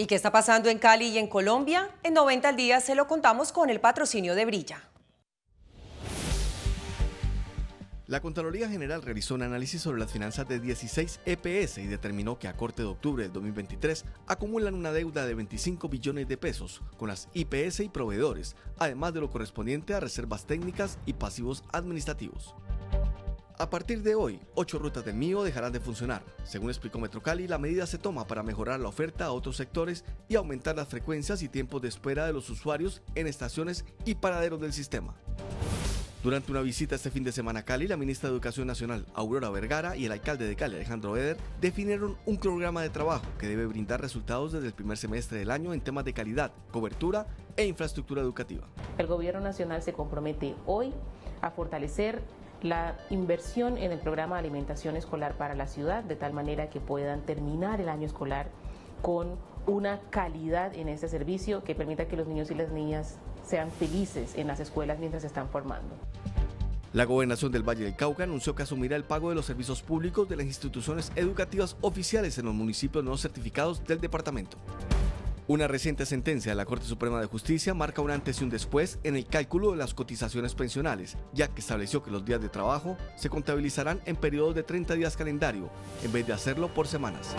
¿Y qué está pasando en Cali y en Colombia? En 90 al día se lo contamos con el patrocinio de Brilla. La Contraloría General realizó un análisis sobre las finanzas de 16 EPS y determinó que a corte de octubre del 2023 acumulan una deuda de 25 billones de pesos con las IPS y proveedores, además de lo correspondiente a reservas técnicas y pasivos administrativos. A partir de hoy, ocho rutas del mío dejarán de funcionar. Según explicó Metrocali, la medida se toma para mejorar la oferta a otros sectores y aumentar las frecuencias y tiempos de espera de los usuarios en estaciones y paraderos del sistema. Durante una visita este fin de semana a Cali, la ministra de Educación Nacional, Aurora Vergara, y el alcalde de Cali, Alejandro Eder, definieron un programa de trabajo que debe brindar resultados desde el primer semestre del año en temas de calidad, cobertura e infraestructura educativa. El gobierno nacional se compromete hoy a fortalecer la inversión en el programa de alimentación escolar para la ciudad, de tal manera que puedan terminar el año escolar con una calidad en este servicio que permita que los niños y las niñas sean felices en las escuelas mientras se están formando. La gobernación del Valle del Cauca anunció que asumirá el pago de los servicios públicos de las instituciones educativas oficiales en los municipios no certificados del departamento. Una reciente sentencia de la Corte Suprema de Justicia marca un antes y un después en el cálculo de las cotizaciones pensionales, ya que estableció que los días de trabajo se contabilizarán en periodos de 30 días calendario, en vez de hacerlo por semanas.